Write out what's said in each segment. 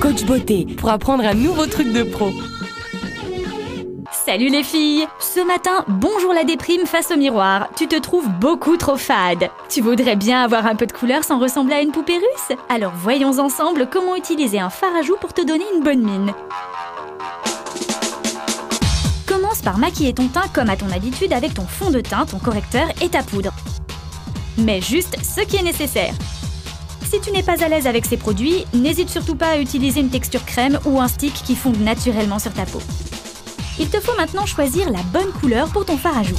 coach beauté pour apprendre un nouveau truc de pro. Salut les filles Ce matin, bonjour la déprime face au miroir. Tu te trouves beaucoup trop fade. Tu voudrais bien avoir un peu de couleur sans ressembler à une poupée russe? Alors voyons ensemble comment utiliser un fard à joues pour te donner une bonne mine. Commence par maquiller ton teint comme à ton habitude avec ton fond de teint, ton correcteur et ta poudre. Mais juste ce qui est nécessaire. Si tu n'es pas à l'aise avec ces produits, n'hésite surtout pas à utiliser une texture crème ou un stick qui fonde naturellement sur ta peau. Il te faut maintenant choisir la bonne couleur pour ton fard à joues.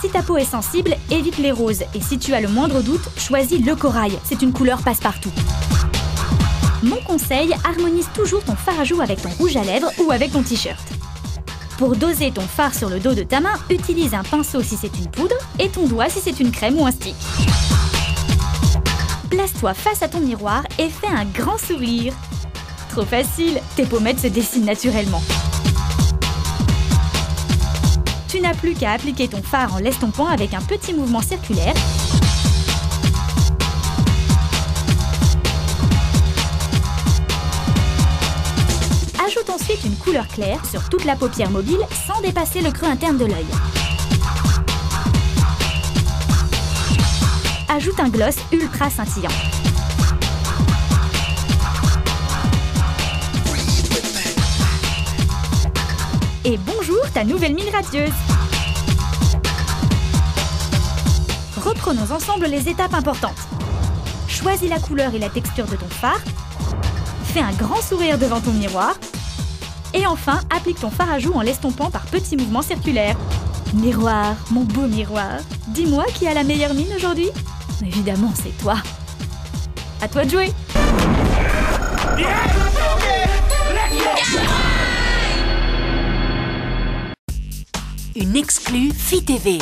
Si ta peau est sensible, évite les roses et si tu as le moindre doute, choisis le corail, c'est une couleur passe-partout. Mon conseil, harmonise toujours ton fard à joues avec ton rouge à lèvres ou avec ton t-shirt. Pour doser ton fard sur le dos de ta main, utilise un pinceau si c'est une poudre et ton doigt si c'est une crème ou un stick. Place-toi face à ton miroir et fais un grand sourire. Trop facile, tes pommettes se dessinent naturellement. Tu n'as plus qu'à appliquer ton fard en l'estompant avec un petit mouvement circulaire. Ajoute ensuite une couleur claire sur toute la paupière mobile sans dépasser le creux interne de l'œil. Ajoute un gloss ultra scintillant. Et bonjour ta nouvelle mine radieuse Reprenons ensemble les étapes importantes. Choisis la couleur et la texture de ton fard. Fais un grand sourire devant ton miroir. Et enfin, applique ton fard à joues en l'estompant par petits mouvements circulaires. Miroir, mon beau miroir, dis-moi qui a la meilleure mine aujourd'hui? Évidemment, c'est toi. À toi de jouer Une exclue Fit TV.